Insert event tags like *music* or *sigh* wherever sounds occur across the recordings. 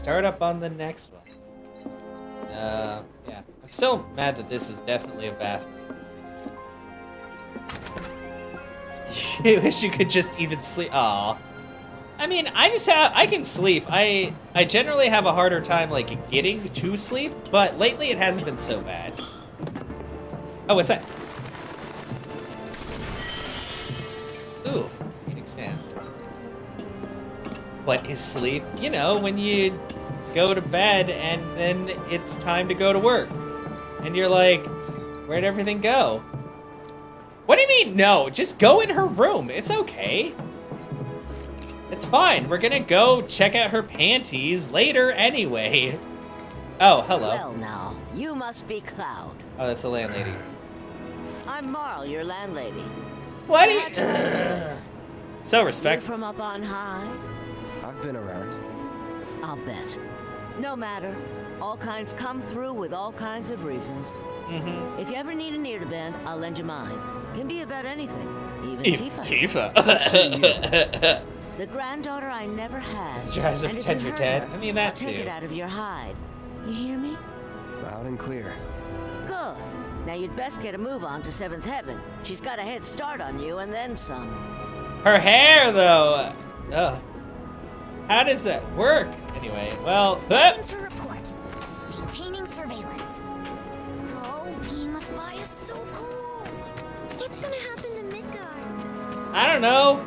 start up on the next one. Uh, yeah. I'm still mad that this is definitely a bathroom. *laughs* I wish you could just even sleep. Aw. I mean, I just have I can sleep. I I generally have a harder time like getting to sleep, but lately it hasn't been so bad. Oh, what's that? Ooh, eating stand. What is sleep? You know, when you go to bed and then it's time to go to work. And you're like, where'd everything go? What do you mean no? Just go in her room. It's okay. It's fine. We're gonna go check out her panties later anyway. *laughs* Oh, hello. Well now, you must be Cloud. Oh, that's the landlady. I'm Marle, your landlady. What do you... You're. *sighs* So You respectful. from up on high? I've been around. I'll bet. No matter. All kinds come through with all kinds of reasons. Mm-hmm. If you ever need an ear to bend, I'll lend you mine. Can be about anything, even Tifa. Tifa. The granddaughter I never had. Tries to And if pretend you you're dead. her, I mean, that I'll take it out of your hide. You hear me? Loud and clear. Good. Now you'd best get a move on to Seventh Heaven. She's got a head start on you and then some. Her hair, though. Ugh. How does that work? Anyway, well, uh, Into report. Maintaining surveillance. Oh, being a spy is so cool. What's gonna happen to Midgar? I don't know.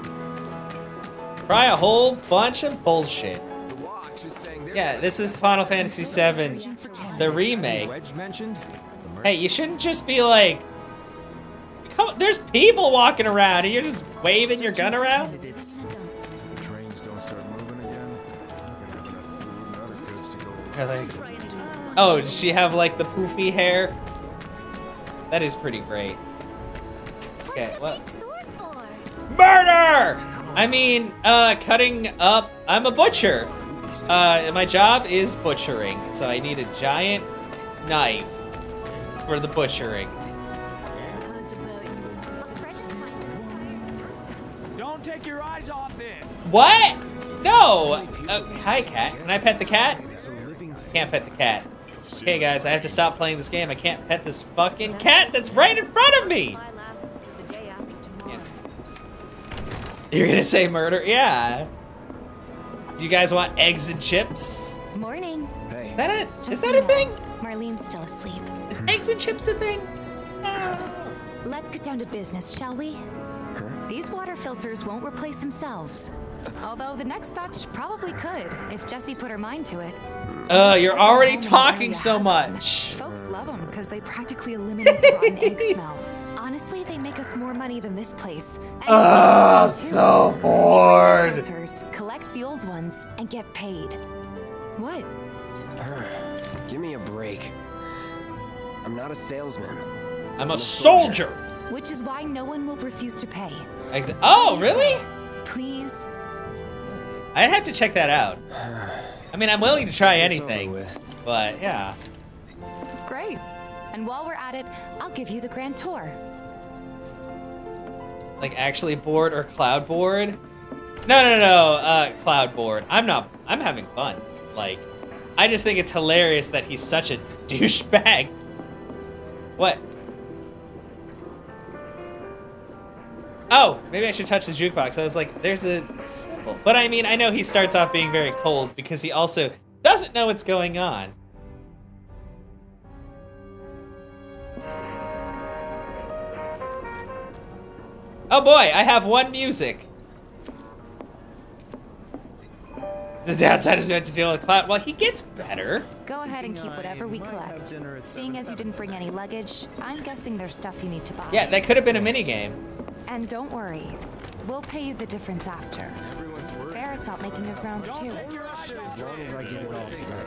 Try a whole bunch of bullshit. The watch is saying Yeah, this is Final Fantasy VII, the remake. Hey, you shouldn't just be like, come, there's people walking around and you're just waving your gun around. Goods to go. You're like, oh, does she have like the poofy hair? That is pretty great. Okay, well, murder! I mean, uh, cutting up. I'm a butcher. Uh, my job is butchering, so I need a giant knife for the butchering. A fresh cut. Don't take your eyes off it. What? No. Uh, hi, cat. Can I pet the cat? Can't pet the cat. Okay, guys, I have to stop playing this game. I can't pet this fucking cat that's right in front of me. My last is the day after Yeah. You're gonna say murder? Yeah. Do you guys want eggs and chips? Morning. Hey. Is that it? Is Just that a thing? Marlene's still asleep. Is eggs and chips a thing? Let's get down to business, shall we? These water filters won't replace themselves. Although the next batch probably could, if Jessie put her mind to it. Uh, you're already talking so much. Folks love them because they practically eliminate the rotten egg *laughs* smell. Honestly, they make us more money than this place. And it's Ugh, easy to do. so We bring the bored. Filters, collect the old ones, and get paid. What? Give me a break. I'm not a salesman. I'm a soldier. Which is why no one will refuse to pay. Exa- oh, really? Please? I'd have to check that out. I mean, I'm willing to try anything, but yeah. Great. And while we're at it, I'll give you the grand tour. Like actually bored or cloud bored? No, no, no, uh, cloud bored. I'm not. I'm having fun. Like, I just think it's hilarious that he's such a *laughs* douchebag. What? Oh, maybe I should touch the jukebox. I was like, there's a symbol. But I mean, I know he starts off being very cold because he also doesn't know what's going on. Oh boy, I have one music. The downside is we have to deal with cloud. Well, he gets better. Go ahead and keep whatever we collect. Seeing as you didn't bring any luggage, I'm guessing there's stuff you need to buy. Yeah, that could have been a mini game. And don't worry, we'll pay you the difference after. Everyone's worried. Barret's out making his rounds too. As long as I get it all together.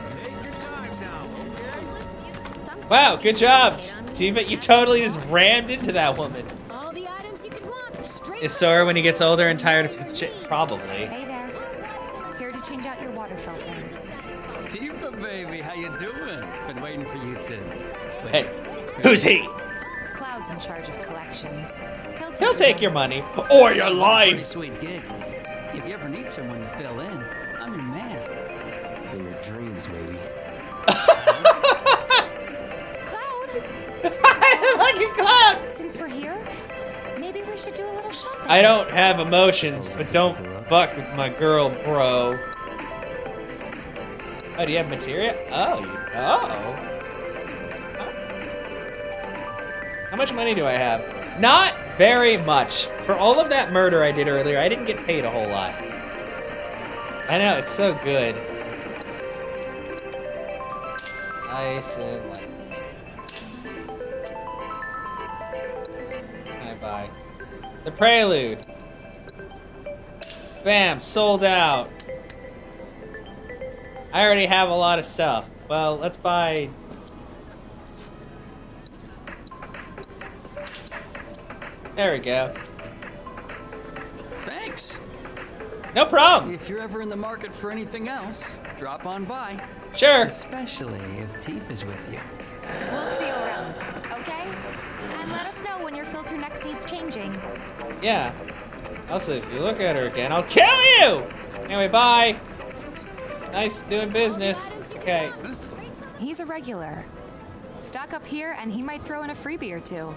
Wow, good job, Tifa. You totally just rammed into that woman. All the items you could want straight. Is Sora when he gets older and tired of shit? Probably. Hey there. Here to change out your water filter. Tifa, baby, how you doing? Been waiting for you to. Wait, Hey, who's he? Cloud's in charge of collections. He'll take, He'll take your money or your Pretty life. sweet gig. If you ever need someone to fill in, I'm your man. In your dreams, maybe. Cloud, *laughs* Fucking cloud! since we're here, maybe we should do a little shopping. I don't have emotions, but don't fuck with my girl, bro. Oh, do you have materia? Oh, you, oh. How much money do I have? Not very much. For all of that murder I did earlier, I didn't get paid a whole lot. I know, it's so good. Ice and light. I buy? The Prelude. Bam, sold out. I already have a lot of stuff. Well, let's buy... There we go. Thanks. No problem. If you're ever in the market for anything else, drop on by. Sure. Especially if Teef is with you. We'll see you around, okay? And let us know when your filter next needs changing. Yeah. Also, if you look at her again, I'll kill you! Anyway, bye. Nice doing business. Okay. He's a regular. Stock up here, and he might throw in a freebie or two.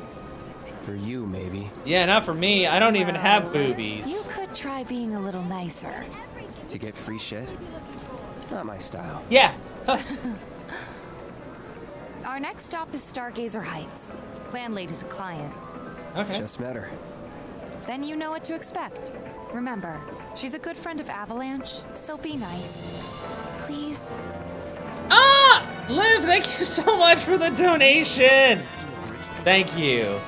For you, maybe. Yeah, not for me. I don't even have boobies. You could try being a little nicer. To get free shit? Not my style. Yeah. *laughs* Our next stop is Stargazer Heights. Landlady's a client. okay. Just met her. Then you know what to expect. Remember, she's a good friend of Avalanche, so be nice. Please. Ah! Liv, thank you so much for the donation. Thank you.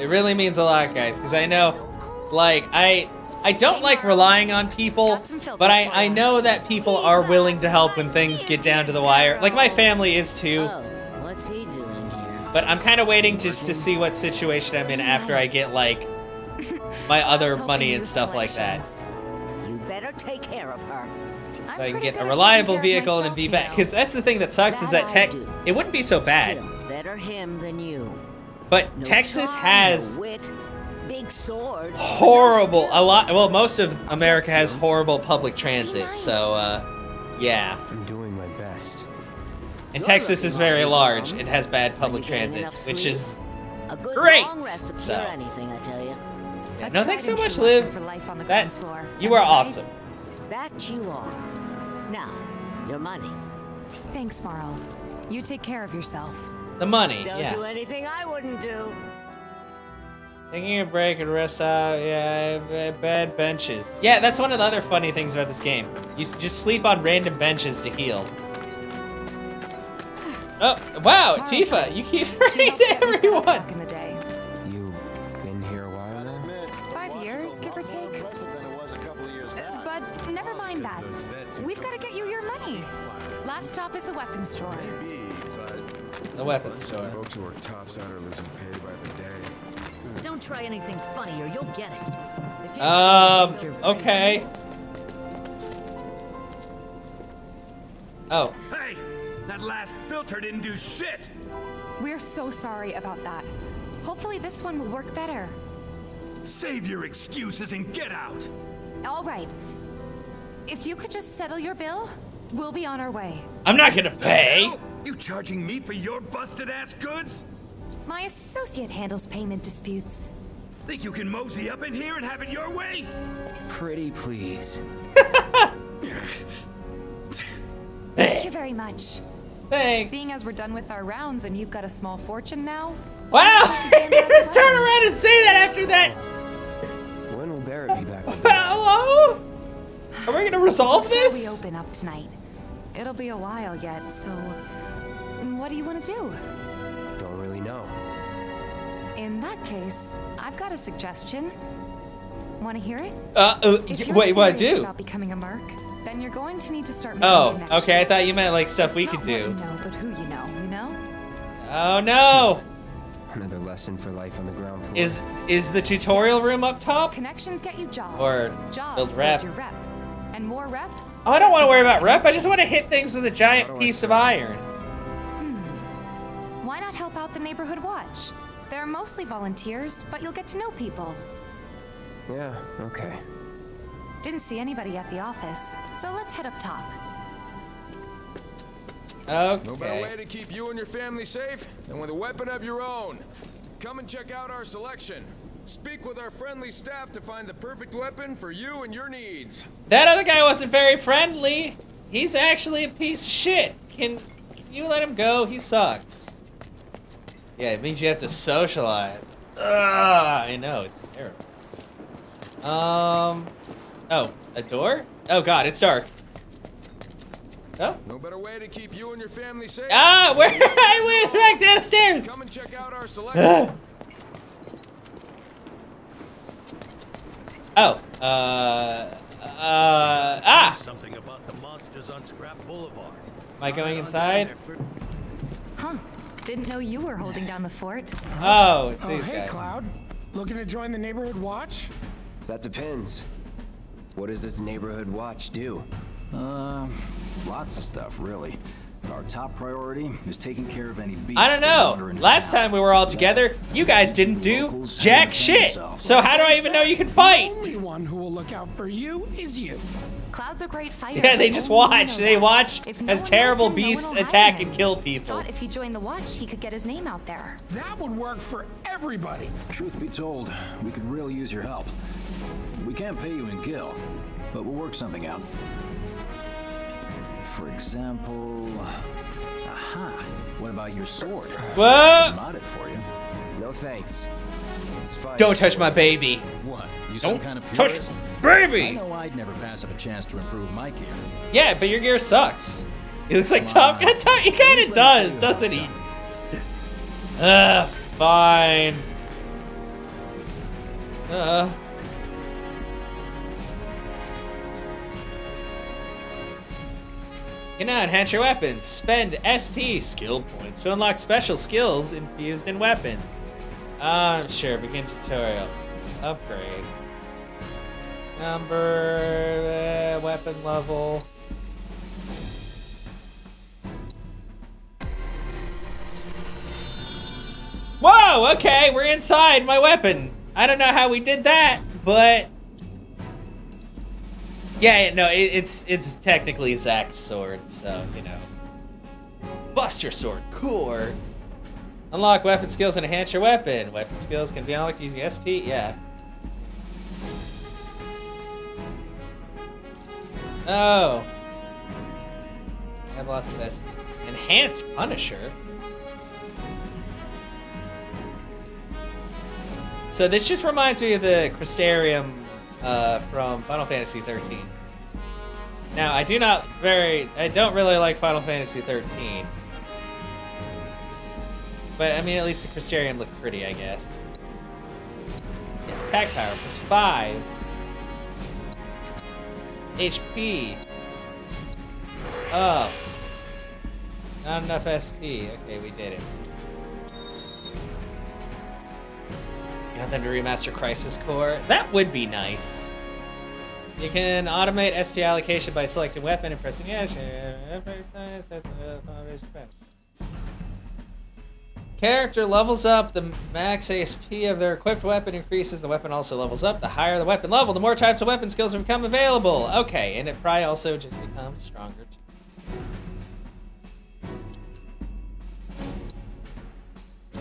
It really means a lot, guys, because I know, like, I I don't like relying on people, Got some filters but I, I know that people are willing to help when things get down to the wire. Like, my family is too, Oh, what's he doing here? but I'm kind of waiting just to see what situation I'm in after I get, like, *laughs* my other money and stuff like that. You better take care of her. So I can get a reliable taking care of vehicle and myself, be back. *laughs* Because that's the thing that sucks is That tech, it wouldn't be so bad. Better him than you. But No Texas charm, has no wit, big sword. horrible no a lot well most of america has horrible public transit so uh yeah I'm doing my best. and You're texas is very large warm. it has bad public transit which is A good Great! long rest So- anything, I tell you. yeah, no thanks so much liv for life on the that floor. you are awesome That you are. Now, your money. Thanks, Marle. You take care of yourself. The money Don't yeah do anything I wouldn't do. taking a break and rest out yeah bad benches yeah that's one of the other funny things about this game you just sleep on random benches to heal *sighs* oh wow Marle's tifa fine. you keep She right helped get me set up everyone Back in the day. You been here a while now? Five years, give or take. Uh, But never mind that. We've got to get you your money. Last stop is the weapons store. The weapons store Folks who work topside are losing pay by the day. Don't try anything funny or you'll get it. Um, okay. Oh, Hey! That last filter didn't do shit! We're so sorry about that. Hopefully this one will work better. Save your excuses and get out! All right. If you could just settle your bill, we'll be on our way. I'm not gonna pay. Hell? You charging me for your busted ass goods? My associate handles payment disputes. Think you can mosey up in here and have it your way? Pretty please. Thank you very much. Thanks. Seeing as we're done with our rounds and you've got a small fortune now, Wow! you *laughs* just turn around and say that after that. When will Barret be back with us? *laughs* Hello? Are we gonna resolve before we open up tonight, it'll be a while yet, so what do you want to do? Don't really know. In that case, I've got a suggestion. Want to hear it? Uh, uh If you're wait, what serious do? about becoming a merc, then you're going to need to start making Oh, connections. okay. I thought you meant like stuff It's we not could what do. you know, but who you know, you know? Oh no! *laughs* Another lesson for life on the ground floor. Is is the tutorial room up top? Connections get you jobs. Or jobs build rep. your rep. And more rep. Oh, I don't want to worry about rep. I just want to hit things with a giant How do I piece of say? iron. The neighborhood watch? They're mostly volunteers, but you'll get to know people. Yeah, okay. Didn't see anybody at the office, so let's head up top. Okay. No better way to keep you and your family safe than with a weapon of your own. Come and check out our selection. Speak with our friendly staff to find the perfect weapon for you and your needs. That other guy wasn't very friendly. He's actually a piece of shit. Can, can you let him go? He sucks. Yeah, it means you have to socialize. Ugh, I know, it's terrible. Um, oh, a door? Oh god, it's dark. Oh. No better way to keep you and your family safe. Ah, *laughs* where I went back downstairs. Come and check out our *sighs* selection. Oh, uh, uh, ah! Something about the monsters on Scrap Boulevard. Am I going inside? Huh. Didn't know you were holding down the fort. Oh, it's Oh, these hey, guys. Cloud. Looking to join the neighborhood watch? That depends. What does this neighborhood watch do? Uh, lots of stuff, really. Our top priority is taking care of any beasts I don't know. Last time we were all together, you guys didn't do jack shit. So how do I even know you can fight? The only one who will look out for you is you. Cloud's a great fighter. Yeah, they just watch. They watch If no as terrible him, beasts will hire attack and kill people. Thought if he joined the watch, he could get his name out there. That would work for everybody. Truth be told, we could really use your help. We can't pay you in gil, but we'll work something out. For example, aha, what about your sword? Whoa! Mod it for you. No thanks. Don't touch my baby. What? You some Don't kind of touch my I baby. know I'd never pass up a chance to improve my gear. Yeah, but your gear sucks. He looks like Top. Gun. Top- He kind of does, show you how doesn't he? Ugh, fine. Uh. You know, enhance your weapons. Spend SP skill points to unlock special skills infused in weapons. Um, sure. Begin tutorial. Upgrade. Number, uh, weapon level. Whoa, okay, we're inside my weapon. I don't know how we did that, but yeah, no, it, it's it's technically Zack's sword, so you know. Buster sword, core. Unlock weapon skills and enhance your weapon. Weapon skills can be unlocked using SP. Yeah. Oh. I have lots of this. Enhanced Punisher. So this just reminds me of the Crystarium uh, from Final Fantasy 13. Now I do not very, I don't really like Final Fantasy 13, but I mean at least the Crystarium looked pretty, I guess. Attack power plus five. HP. Oh. Not enough SP. Okay, we did it. You want them to remaster Crisis Core. That would be nice. You can automate SP allocation by selecting weapon and pressing Yes. Character levels up. The max ASP of their equipped weapon increases. The weapon also levels up. The higher the weapon level, the more types of weapon skills become available. Okay, and it probably also just becomes stronger. too.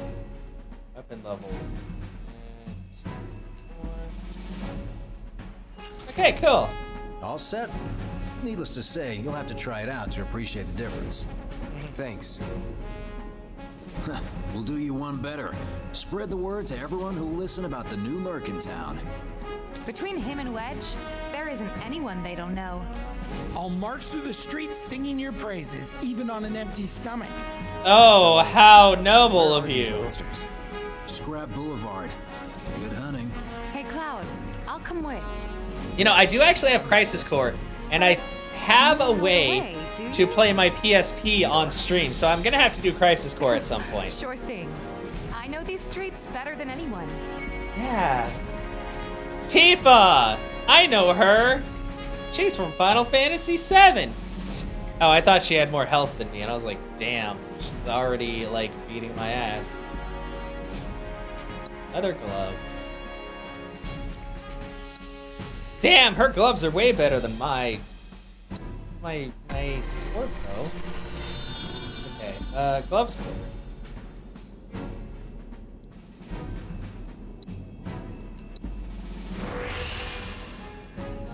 Weapon level. Okay, cool. All set? Needless to say, you'll have to try it out to appreciate the difference. Mm-hmm. Thanks. *laughs* we'll do you one better. Spread the word to everyone who listen about the new lurk in town. Between him and Wedge, there isn't anyone they don't know. I'll march through the streets singing your praises, even on an empty stomach. Oh, how noble of you. Scrap Boulevard. Good hunting. Hey, Cloud, I'll come with. You know, I do actually have Crisis Core, and I have a way to play my PSP on stream, so I'm gonna have to do Crisis Core at some point. Sure thing. I know these streets better than anyone. Yeah. Tifa! I know her! She's from Final Fantasy VII! Oh, I thought she had more health than me, and I was like, damn, she's already, like, beating my ass. Other gloves. Damn, her gloves are way better than my my my sword though. Okay, uh, gloves cool.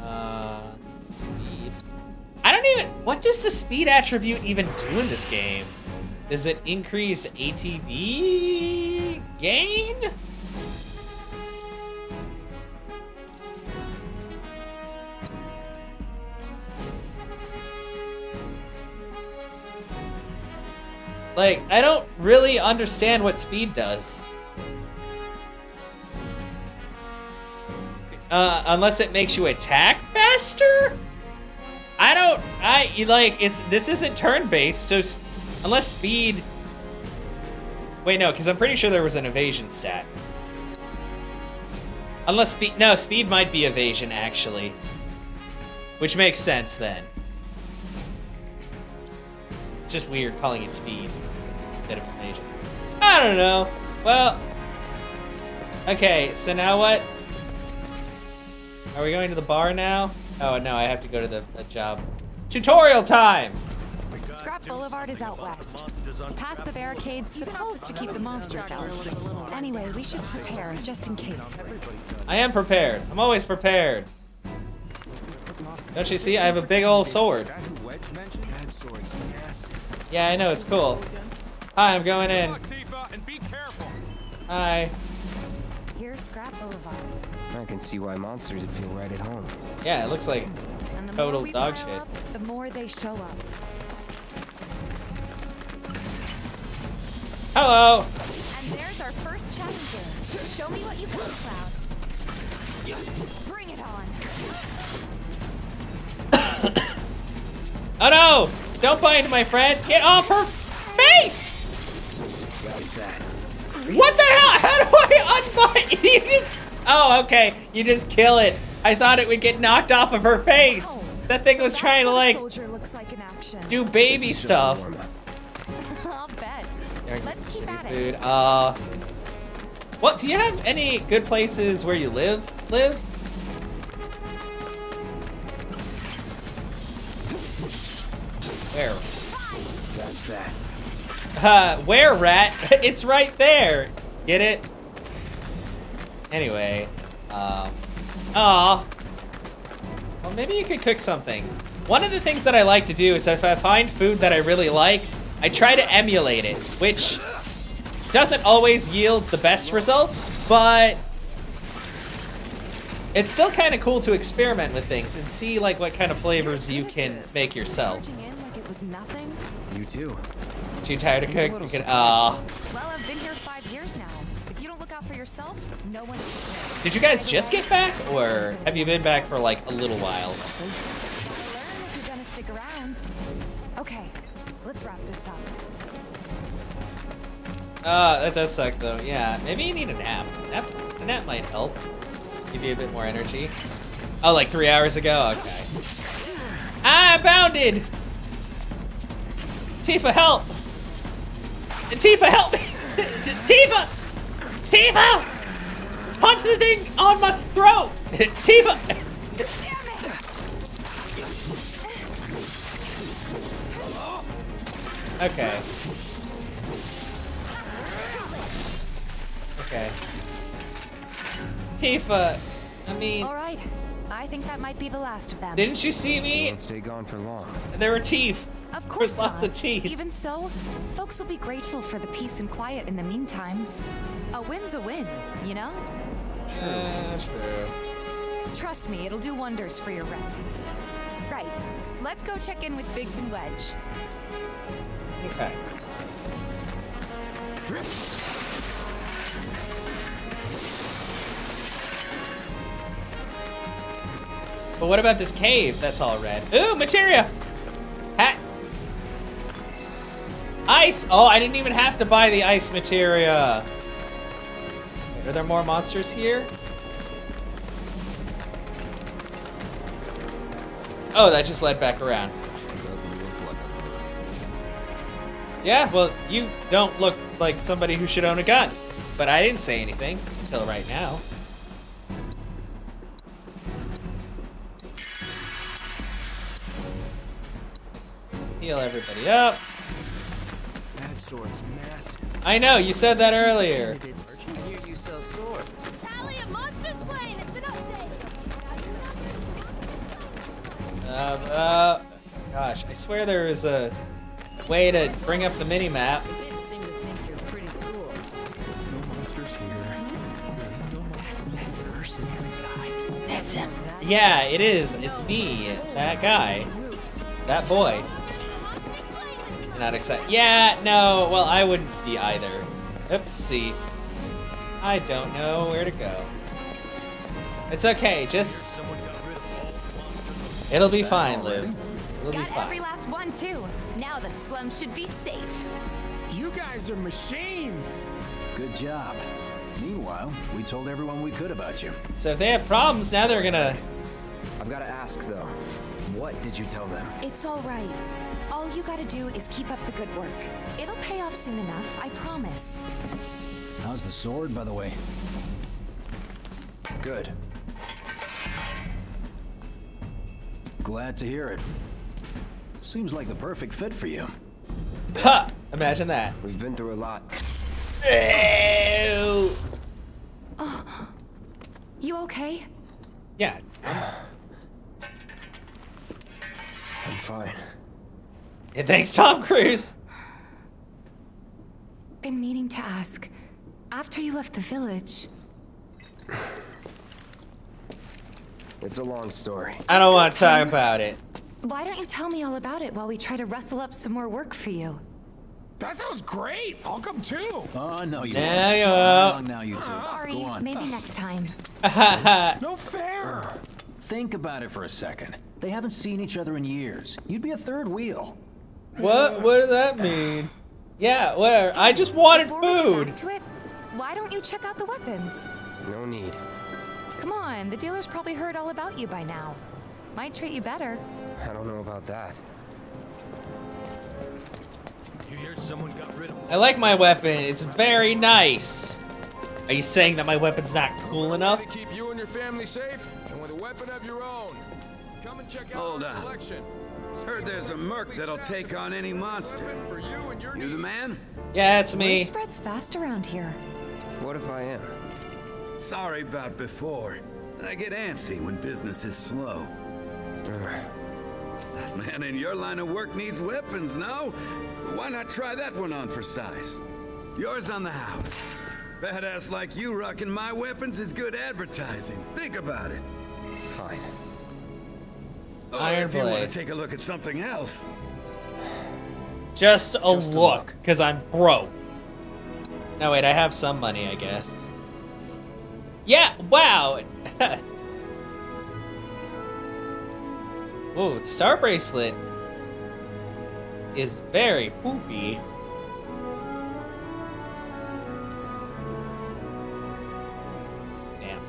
Uh, speed. I don't even. What does the speed attribute even do in this game? Does it increase ATB gain? Like, I don't really understand what speed does. Uh, unless it makes you attack faster? I don't, I, like, it's, this isn't turn-based, so unless speed... Wait, no, because I'm pretty sure there was an evasion stat. Unless speed, no, speed might be evasion, actually. Which makes sense, then. It's just weird calling it speed. I don't know. Well, okay, so now what? Are we going to the bar now? Oh, no, I have to go to the, the job. Tutorial time! Scrap Boulevard is out west. Past the barricades, supposed to keep the monsters out. Anyway, we should prepare, just in case. I am prepared. I'm always prepared. Don't you see? I have a big old sword. That sword's nasty. Yeah, I know, it's cool. Hi, I'm going in. Hi. Here's Scrap Boulevard. I can see why monsters would feel right at home. Yeah, it looks like total dog shit. Up, the more they show up. Hello! And there's our first challenger. Show me what you got, Cloud. Bring it on. *coughs* Oh no! Don't bind my friend! Get off her face! What the hell? *laughs* How do I unbind? *laughs* You just... Oh, okay. You just kill it. I thought it would get knocked off of her face. That thing So was trying to like looks like in action. do baby stuff. *laughs* I'll bet. Let's keep at it. Food. Uh, what? Do you have any good places where you live? Live? Where? That's that. Uh, where, rat? *laughs* it's right there. Get it? Anyway, um, aw. Well, maybe you could cook something. One of the things that I like to do is if I find food that I really like, I try to emulate it, which doesn't always yield the best results, but it's still kind of cool to experiment with things and see like what kind of flavors you can make yourself. Barging in like it was nothing. You too. Too tired to It's a cook? little You can, surprising. Well, I've been here five years now. If you don't look out for yourself, no one's prepared. Did you guys just get back, or have you been back for like a little while? Gotta learn if you're gonna stick around. Okay, let's wrap this up. Uh, that does suck though. Yeah, maybe you need a nap. Nap, a nap might help. Give you a bit more energy. Oh, like three hours ago? Okay. Ah, bounded! Tifa, help! Tifa, help me! Tifa! Tifa! Punch the thing on my throat! Tifa! Okay. Okay. Tifa, I mean, All right, I think that might be the last of them. didn't you see me? Won't stay gone for long. There were teeth. Of course There's lots not. of teeth. Even so, folks will be grateful for the peace and quiet in the meantime. A win's a win, you know? Uh, true. Trust me, it'll do wonders for your rep. Right, let's go check in with Biggs and Wedge. Okay. But what about this cave that's all red? Ooh, materia! Ice! Oh, I didn't even have to buy the ice materia. Wait, are there more monsters here? Oh, that just led back around. Yeah, well, you don't look like somebody who should own a gun. But I didn't say anything. Until right now. Heal everybody up. That sword's massive. I know, you said that earlier. Merchant here, you sell swords. Tally of monsters slain. It's been updated. Uh, uh, gosh, I swear there is a way to bring up the mini map. The kids seem to think you're pretty cool. No monsters here. That's that mercenary guy. That's him. Yeah, it is. It's me, that guy, that boy. Not excited. Yeah, no. Well, I wouldn't be either. Oopsie. I don't know where to go. It's okay. Just Someone got rid of all the monsters. it'll be fine, Liv. It'll be Got every last one too. Now the slum should be safe. You guys are machines. Good job. Meanwhile, we told everyone we could about you. So if they have problems, now they're gonna. I've got to ask though. What did you tell them? It's all right. All you gotta do is keep up the good work. It'll pay off soon enough, I promise. How's the sword, by the way? Good. Glad to hear it. Seems like the perfect fit for you. Ha! Imagine that. We've been through a lot. Ew. Oh, You okay? Yeah. I'm fine. Yeah, thanks, Tom Cruise. Been meaning to ask. After you left the village, It's a long story. I don't want to talk about it. why don't you tell me all about it while we try to rustle up some more work for you? That sounds great. I'll come too. Oh, no, you Now won't. you won't. now, you two. Sorry, Go on. maybe next time. *laughs* No fair. Think about it for a second. They haven't seen each other in years. You'd be a third wheel. What? What does that mean? Yeah, whatever. I just wanted Before food. to it, why don't you check out the weapons? No need. Come on, the dealer's probably heard all about you by now. Might treat you better. I don't know about that. You hear someone got rid of I like my weapon. It's very nice. Are you saying that my weapon's not cool enough? To keep you and your family safe, and with a weapon of your own. Come and check out Hold our on. selection. Heard there's a merc that'll take on any monster. For you and your You the man? Yeah, it's Word me. spreads fast around here. What if I am? Sorry about before. I get antsy when business is slow. *sighs* That man in your line of work needs weapons, no? Why not try that one on for size? Yours on the house. Badass like you rocking my weapons is good advertising. Think about it. Fine. Or Iron if you want to take a look at something else. Just a Just look, because I'm broke. No, wait, I have some money, I guess. Yeah, wow! *laughs* Whoa, the star bracelet is very poopy. Damn.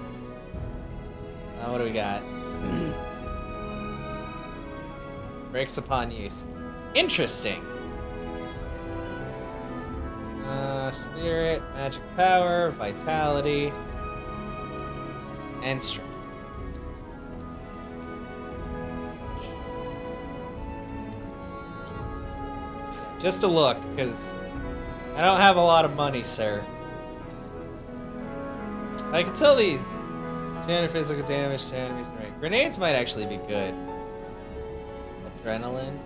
Now what do we got? Breaks upon use. Interesting. Uh, spirit, magic power, vitality, and strength. Just a look, because I don't have a lot of money, sir. I can sell these. 200 physical damage to enemies. Grenades might actually be good. Adrenaline.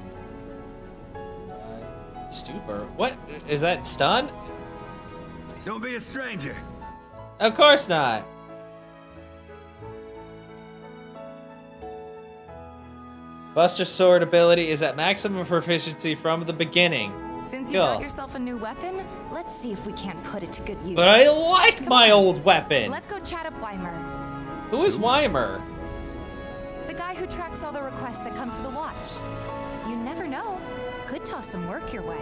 Uh, stupor. What? Is that stun? Don't be a stranger. Of course not. Buster Sword ability is at maximum proficiency from the beginning. Since you Cool. got yourself a new weapon, let's see if we can't put it to good use. But I like Come my on. old weapon. Let's go chat up Wymer, Who is Wymer? The guy who tracks all the requests that come to the watch. You never know. Could toss some work your way.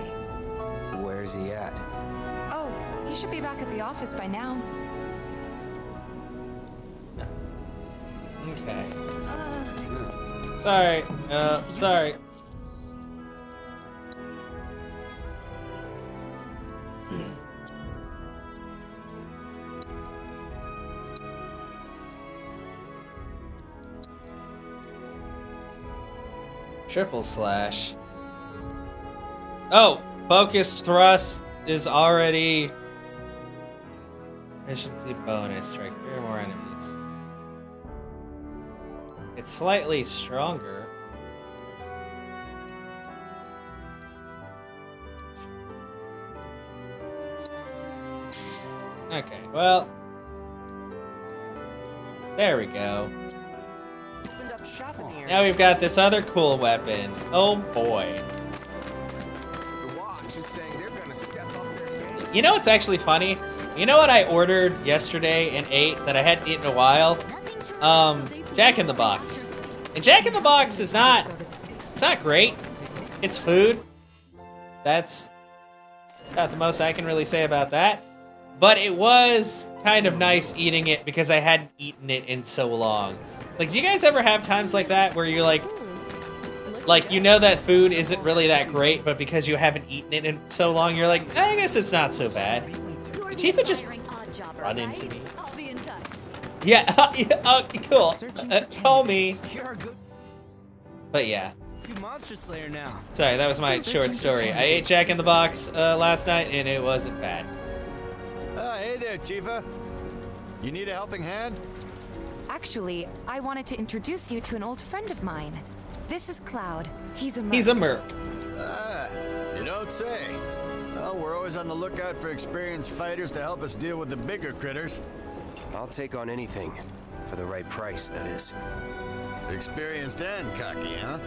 Where's he at? Oh, he should be back at the office by now. Okay. Uh, Sorry. Uh, sorry. Triple slash. Oh, focused thrust is already efficiency bonus. Strike three or more enemies. It's slightly stronger. Okay, well. There we go. Now we've got this other cool weapon. Oh boy. You know what's actually funny? You know what I ordered yesterday and ate that I hadn't eaten in a while? Um, Jack in the Box. And Jack in the Box is not, it's not great. It's food. That's about the most I can really say about that. But it was kind of nice eating it because I hadn't eaten it in so long. Like, do you guys ever have times like that where you're like, like you know that food isn't really that great, but because you haven't eaten it in so long, you're like, I guess it's not so bad. Did Tifa just run into me? I'll be in touch. Yeah, *laughs* yeah uh, cool. Searching Uh, call me. candidates. You're a good But yeah, monster slayer now. sorry, that was my short story. I ate Jack in the Box uh, last night, and it wasn't bad. Ah, hey there, Tifa. You need a helping hand? Actually, I wanted to introduce you to an old friend of mine. This is Cloud. He's a merc. He's a merc. Ah, you don't say. Well, we're always on the lookout for experienced fighters to help us deal with the bigger critters. I'll take on anything. For the right price, that is. Experienced and cocky, huh?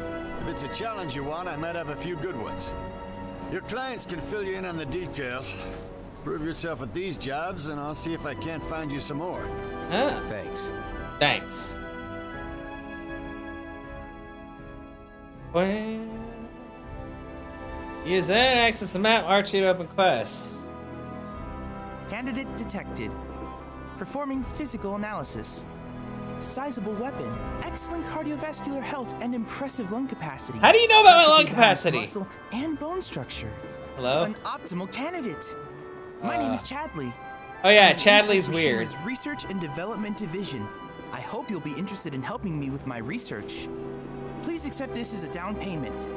If it's a challenge you want, I might have a few good ones. Your clients can fill you in on the details. Prove yourself at these jobs, and I'll see if I can't find you some more. Ah, Thanks. Thanks. Well, use that access the map, R2 to open quests. Candidate detected. Performing physical analysis. Sizable weapon, excellent cardiovascular health, and impressive lung capacity. How do you know about my lung capacity? Muscle and bone structure. Hello? An optimal candidate. My name is uh. Chadley. Oh yeah, Chadley's weird. Research and Development Division. I hope you'll be interested in helping me with my research. Please accept this as a down payment.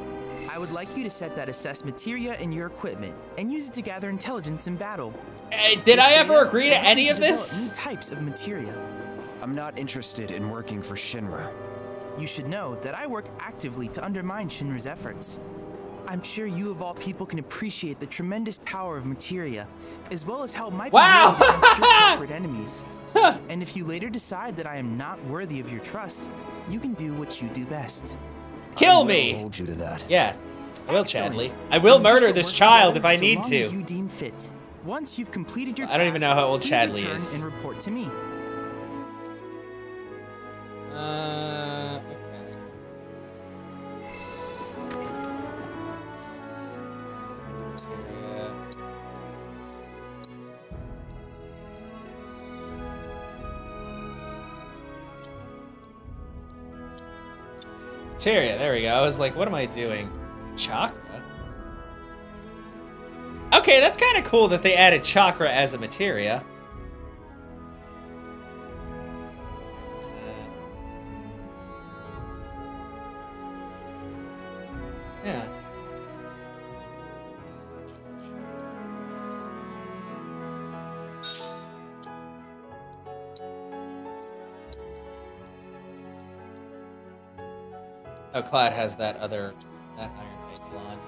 I would like you to set that assess materia in your equipment and use it to gather intelligence in battle. Hey, did I ever agree will to help any you of develop this? New types of materia. I'm not interested in working for Shinra. You should know that I work actively to undermine Shinra's efforts. I'm sure you of all people can appreciate the tremendous power of materia, as well as how it might Wow! be used against your *laughs* corporate enemies. *laughs* and if you later decide that I am not worthy of your trust, you can do what you do best. Kill I me! hold you to that. Yeah, I will, Excellent. Chadley. I will murder this child if I need long to. as you deem fit. Once you've completed your task, I don't even know how old Chadley is. And report to me. Uh, There we go. I was like, what am I doing? Chakra? Okay, that's kind of cool that they added chakra as a materia. Yeah. Oh, Cloud has that other that iron maple on.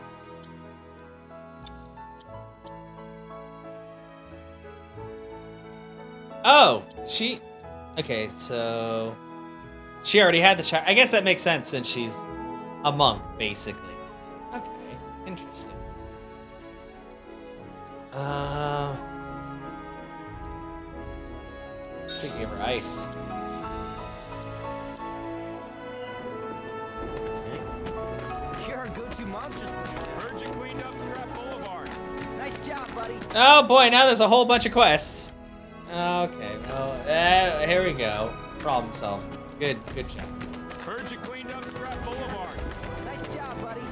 Oh, she. Okay, so she already had the child. I guess that makes sense since she's a monk, basically. Okay, interesting. Uh, see, give her ice. Oh boy, now there's a whole bunch of quests. Okay, well, uh, here we go. Problem solved. Good, good job. Heard you cleaned up Scrap Boulevard. Nice job, buddy.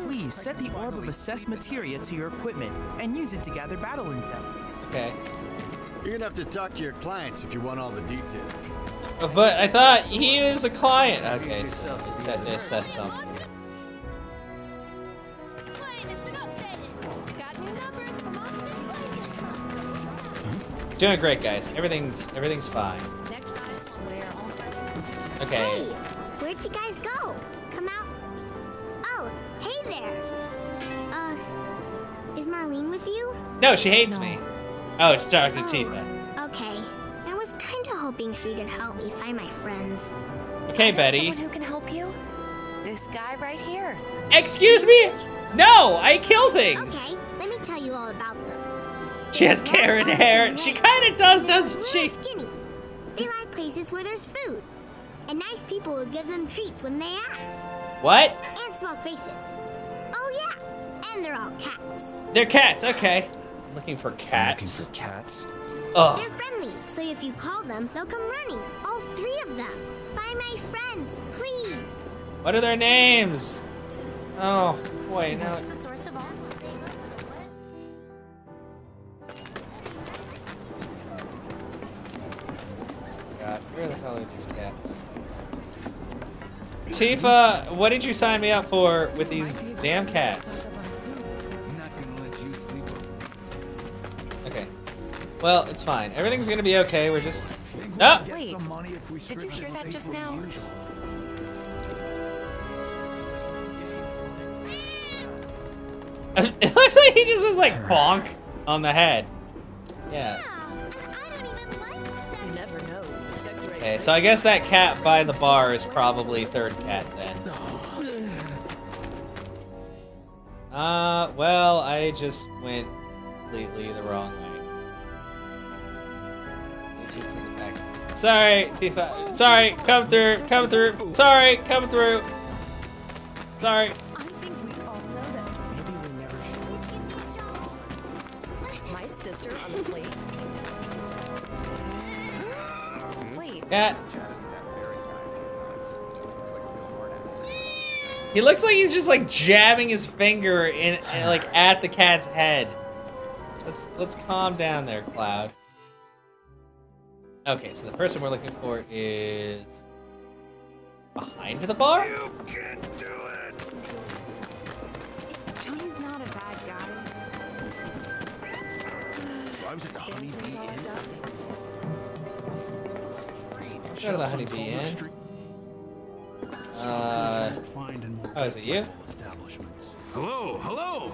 Please set the orb of assessed materia to your equipment and use it to gather battle intel. Okay. You're gonna have to talk to your clients if you want all the details. But I thought he was a client. Okay, so let's to assess something. Doing great, guys. Everything's everything's fine. Next I swear. Okay. Hey, where'd you guys go? Come out. Oh, hey there. Uh, is Marlene with you? No, she hates me. Oh, she talked to Tifa. Okay. I was kind of hoping she could help me find my friends. Okay, There's Betty. Someone who can help you? This guy right here. Excuse me? No, I kill things. Okay, She has Karen hair. She kind of does, doesn't she? Skinny. They like places where there's food. And nice people will give them treats when they ask. What? And small spaces. Oh yeah, and they're all cats. They're cats. Okay. Looking for cats. Looking for cats. Ugh. They're friendly, so if you call them, they'll come running. All three of them. Find my friends, please. What are their names? Oh, wait, no. Where the hell are these cats? Tifa, what did you sign me up for with these damn cats? Okay. Well, it's fine. Everything's gonna be okay. We're just. Oh! Wait, did you hear that just now? *laughs* it looks like he just was like bonk on the head. Yeah. Okay, so I guess that cat by the bar is probably third cat then. Uh, well, I just went completely the wrong way. In the back. Sorry, Tifa. Sorry, come through, come through. Sorry, come through. Sorry. Cat. He looks like he's just like jabbing his finger in, in, like at the cat's head. Let's let's calm down there, Cloud. Okay, so the person we're looking for is behind the bar. You can do it. Johnny's not a bad guy. So I was at the Honeybee Inn. Go to the Honeybee Inn. Uh, oh, is it you? Hello, hello.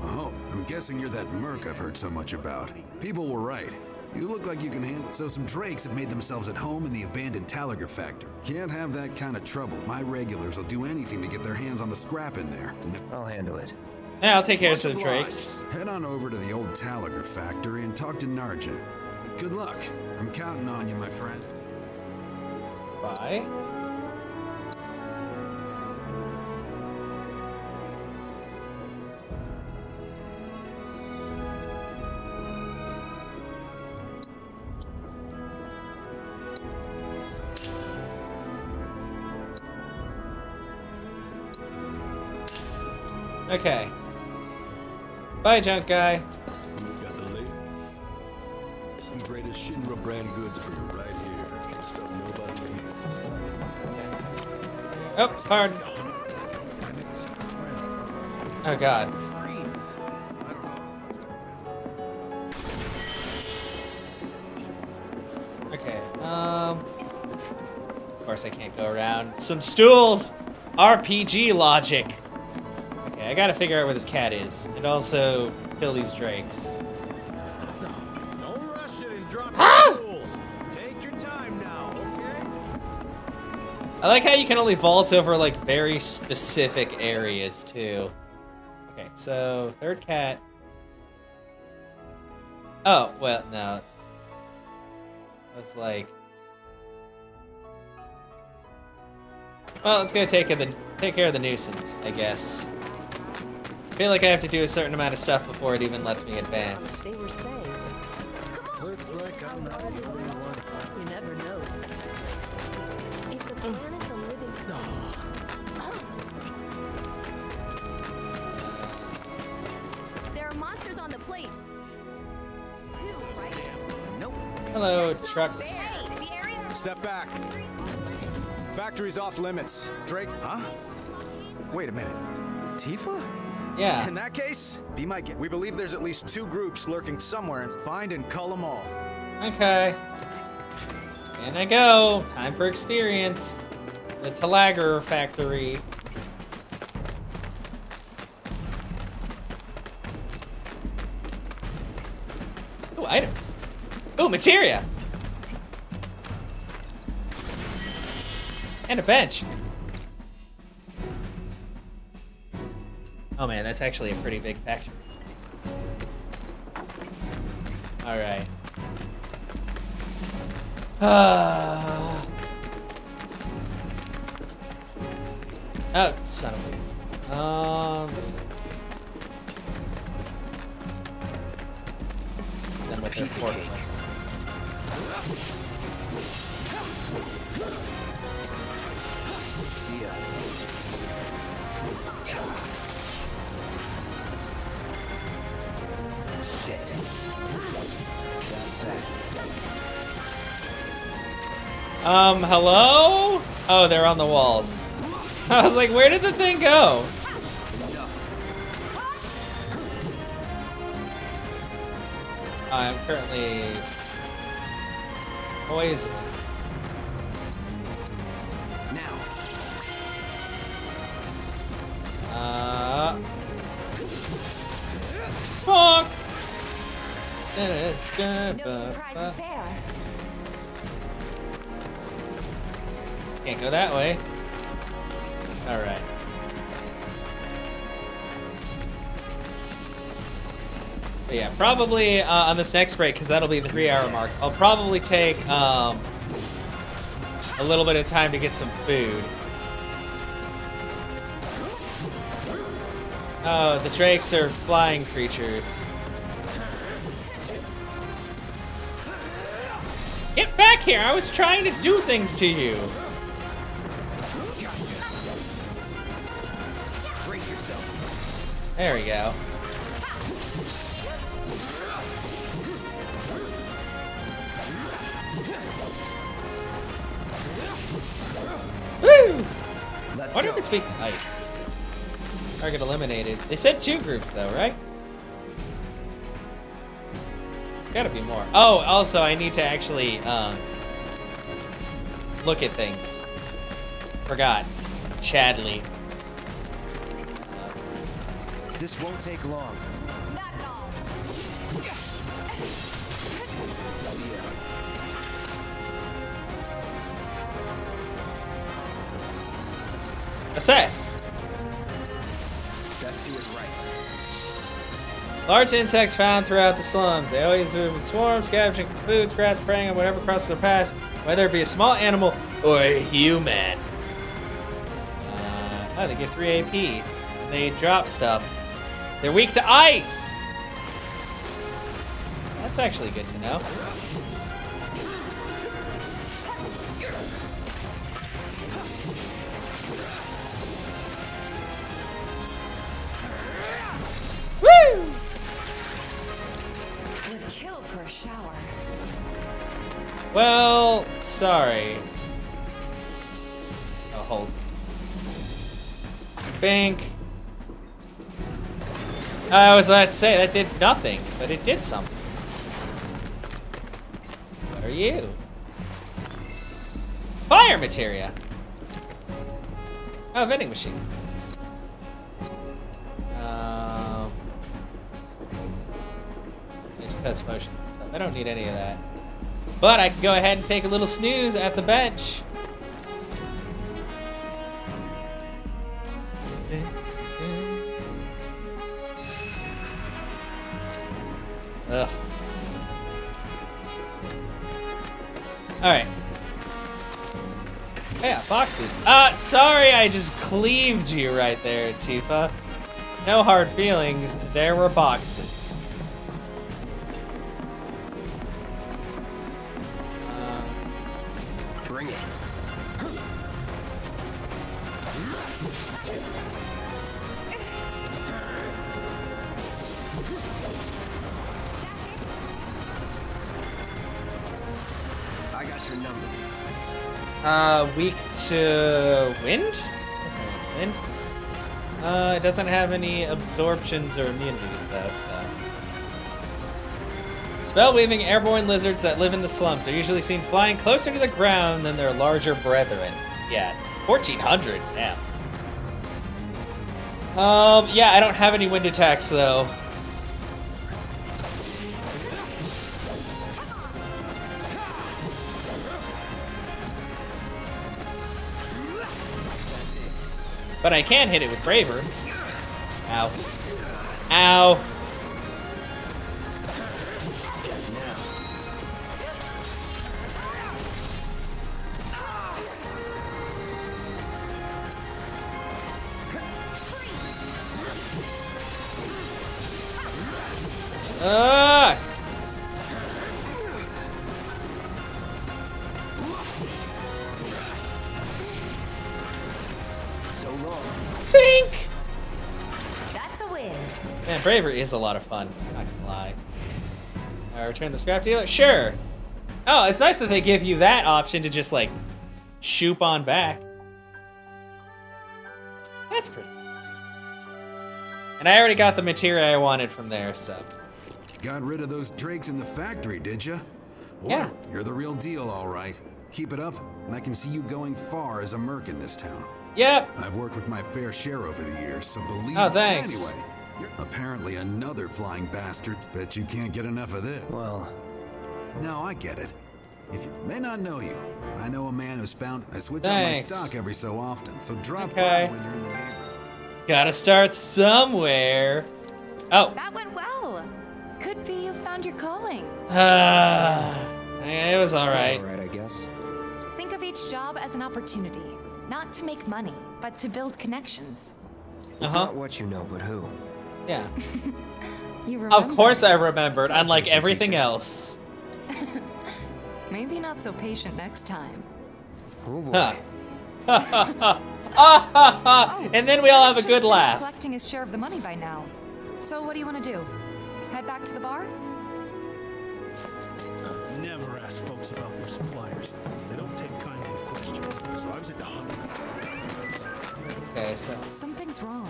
Oh, I'm guessing you're that merc I've heard so much about. People were right. You look like you can handle. So some drakes have made themselves at home in the abandoned Talaga factory. Can't have that kind of trouble. My regulars will do anything to get their hands on the scrap in there. I'll handle it. Yeah, I'll take care of some drakes. Head on over to the old Talaga factory and talk to Narjan. Good luck. I'm counting on you, my friend. Bye. Okay. Bye, junk guy. We've got the late. Some greatest Shinra brand goods for you Oh, pardon. Oh god. Okay, um... Of course I can't go around. Some stools! RPG logic! Okay, I gotta figure out where this cat is. And also, kill these drakes. I like how you can only vault over, like, very specific areas, too. Okay, so, third cat. Oh, well, no. I was like... Well, let's go take, care of the, take care of the nuisance, I guess. I feel like I have to do a certain amount of stuff before it even lets me advance. They were saying. Looks like I'm not monsters on the plate. Hello, trucks. Step back. Factory's off limits. Drake, huh? Wait a minute. Tifa? Yeah. In that case, be my guest. We believe there's at least two groups lurking somewhere and find and cull them all. Okay. And I go. Time for experience. The Talager factory. Materia. And a bench. Oh man, that's actually a pretty big factory. Alright. Ah. oh, son of a... Um, this way. Then with their. Um, hello? Oh, they're on the walls. *laughs* I was like, where did the thing go? I'm currently always Now. uh fuck. No surprises there. Can't go that way. All right. But yeah, probably uh, on this next break, because that'll be the three-hour mark. I'll probably take um, a little bit of time to get some food. Oh, the drakes are flying creatures. Get back here! I was trying to do things to you. There we go. Wonder go. if it's big ice. Target eliminated. They said two groups though, right? Gotta be more. Oh, also I need to actually um, look at things. Forgot. Chadley. This won't take long. Assess. Large insects found throughout the slums. They always move in swarms, scavenging for food, scraps, preying on whatever crosses their path, whether it be a small animal or a human. Uh, oh, they get 3 AP. They drop stuff. They're weak to ice! That's actually good to know. Well, sorry. Oh, hold. Bank. I was about to say, that did nothing, but it did something. What are you? Fire materia. Oh, vending machine. Um, it just has motion stuff. I don't need any of that. But I can go ahead and take a little snooze at the bench. Ugh. Alright. Yeah, boxes. Uh, sorry I just cleaved you right there, Tifa. No hard feelings, there were boxes. Weak to wind? Wind. Uh, it doesn't have any absorptions or immunities though, so. Spell-weaving airborne lizards that live in the slums are usually seen flying closer to the ground than their larger brethren. Yeah, 1400, damn. Um, yeah, I don't have any wind attacks though. But I can hit it with Braver. Ow. Ow. So long. Bink! That's a win. Man, Bravery is a lot of fun. Not gonna lie. Uh, return the scrap dealer? Sure. Oh, it's nice that they give you that option to just like shoop on back. That's pretty nice. And I already got the material I wanted from there, so. Got rid of those drakes in the factory, did you? Yeah. You're the real deal, all right. Keep it up, and I can see you going far as a merc in this town. Yep. I've worked with my fair share over the years, so believe Oh, me. thanks. Anyway, apparently another flying bastard. Bet you can't get enough of this. Well, no, I get it. If you may not know you, I know a man who's found. I switch Thanks. out my stock every so often, so drop Okay. by when you're in the neighborhood. Gotta start somewhere. Oh. That went well. Could be you found your calling. *sighs* Ah, it was alright. Alright, I guess. Think of each job as an opportunity, not to make money, but to build connections. It's Uh-huh. not what you know, but who. Yeah. *laughs* You remember? Of course I remembered, unlike everything else. *laughs* Maybe not so patient next time. Oh boy. Huh. Ha ha ha. Ha, ha. And then we all have a good laugh. Collecting his share of the money by now. So what do you want to do? Head back to the bar? Never ask folks about their suppliers. They don't take kindly to questions. So I was at the hub. Okay, so. Something's wrong.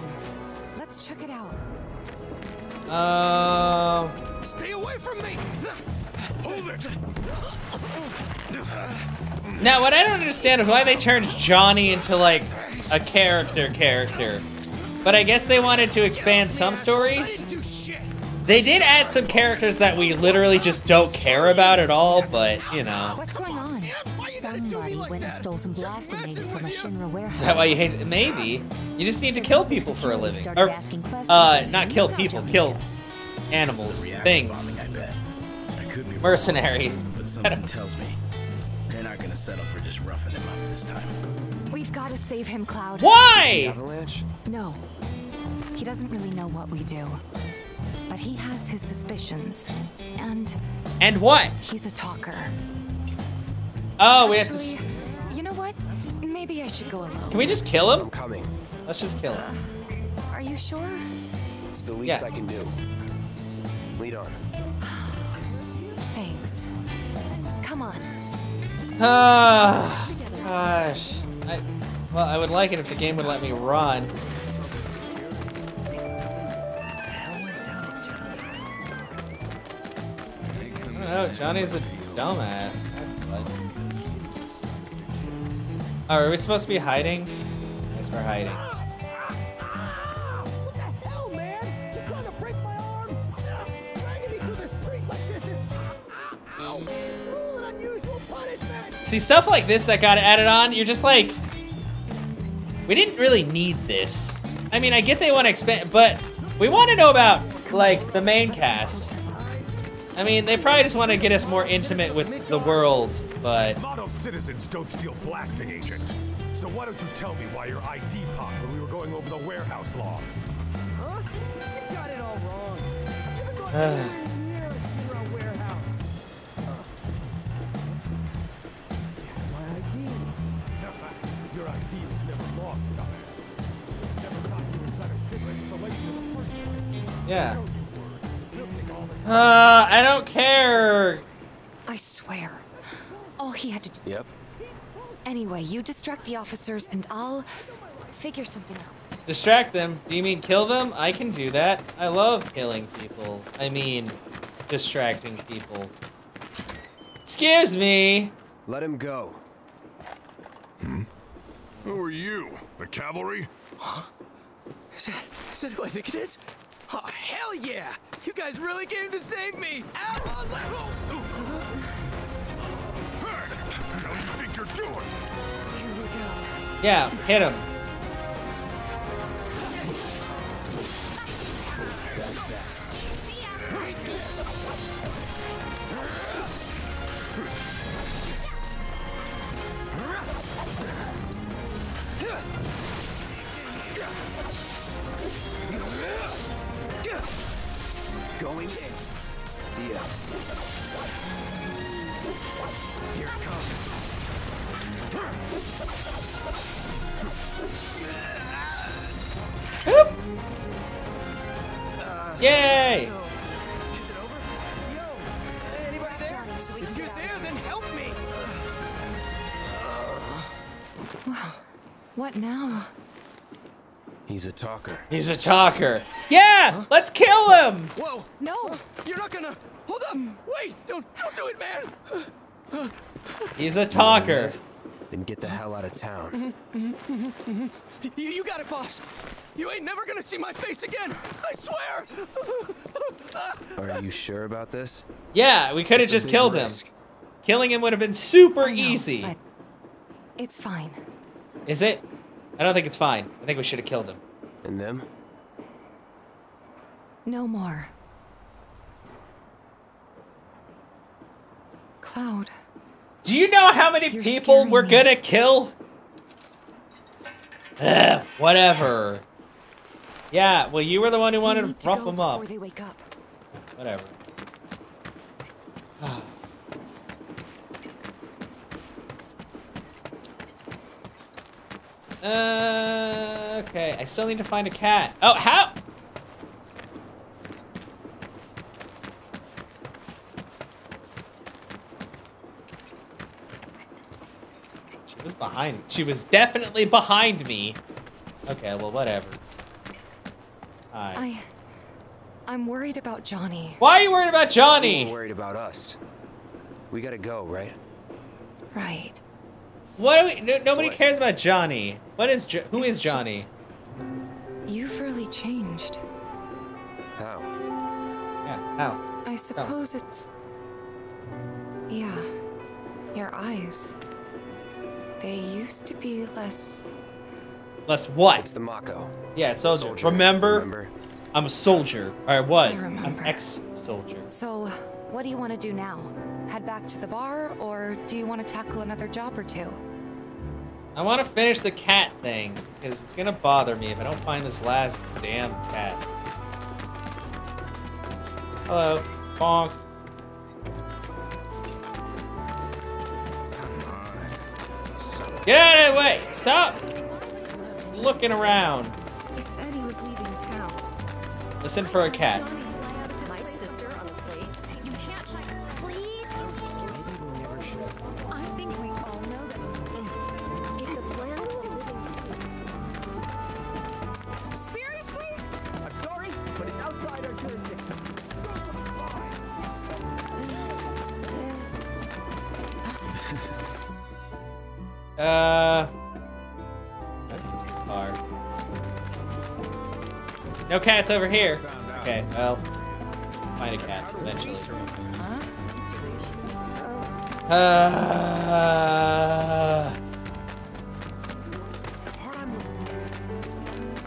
Let's check it out. Um. Stay away from me! Hold it! Now, what I don't understand is why they turned Johnny into like a character character. But I guess they wanted to expand some stories. They did add some characters that we literally just don't care about at all, but you know. What's going on? Somebody went and stole some blasting agent from a Shinra warehouse. Is that why you hate it? Maybe. You just need to kill people for a living. Or, asking questions uh, not kill people, kill animals, things. I. I could be Mercenary. But *laughs* something tells me they're not gonna settle for just roughing him up this time. We've got to save him, Cloud. Why? Avalanche? No. He doesn't really know what we do. But he has his suspicions. And And what? he's a talker. Oh, we have to. You know what? Maybe I should go alone. Can we just kill him? I'm coming. Let's just kill him. Are you sure? It's the least Yeah. I can do. Lead on. *sighs* Thanks. Come on. Ah, gosh. I, well, I would like it if the game would let me run. I don't know, Johnny's a dumbass. Oh, are we supposed to be hiding? Yes, we're hiding. See, stuff like this that got added on, you're just like, we didn't really need this. I mean, I get they want to expand, but we want to know about, like, the main cast. I mean, they probably just want to get us more intimate with the world, but Model citizens don't steal blasting agent. So why don't you tell me why your ID popped when we were going over the warehouse logs? Huh? You got it all wrong. You've been going near a Shinra warehouse. My ID. your ID was never lost, dumbass. Never got you inside a Shinra installation in the first place. yeah. Uh, I don't care. I swear. All he had to do. Yep. Anyway, you distract the officers and I'll figure something out. Distract them. Do you mean kill them? I can do that. I love killing people. I mean, distracting people. Excuse me. Let him go. Hmm? Who are you? The cavalry? Huh? Is that, is that who I think it is? Oh, hell yeah! You guys really came to save me! Ow, on level! How do you think you're doing? Yeah, hit him. Yay! Is it over? Yo, anybody there? If you're there, then help me! What now? He's a talker. He's a talker. Yeah, let's kill him. Whoa! No! Uh, you're not gonna... Hold up! Wait! Don't, don't do it, man! He's a talker. Then get the hell out of town. You, you got it, boss! You ain't never gonna see my face again! I swear! Are you sure about this? Yeah, we could have just killed risk. him. Killing him would have been super know, easy. It's fine. Is it? I don't think it's fine. I think we should have killed him. And them? No more. Cloud. Do you know how many You're people we're me. gonna kill? Ugh, whatever. Yeah, well, you were the one who wanted to to rough them up. They wake up. Whatever. *sighs* Uh, okay. I still need to find a cat. Oh, how? She was. She was definitely behind me. Okay, well, whatever. Hi. I. I'm worried about Johnny. Why are you worried about Johnny? You're worried about us. We gotta go, right? Right. What do we? No, nobody What? cares about Johnny. What is? Jo- who is It's just- Johnny? You've really changed. How? Yeah. How? I suppose it's. They used to be less. Less what? It's the Mako. Yeah, it's soldier. Soldier, Remember? remember? I'm a soldier. Or I was. I I'm remember. ex-soldier. So, what do you want to do now? Head back to the bar, or do you want to tackle another job or two? I want to finish the cat thing because it's gonna bother me if I don't find this last damn cat. Hello, bonk. Get out of the way! Stop looking around. He said he was leaving town. Listen for a cat. Cats over here. Okay, well, find a cat eventually. Uh.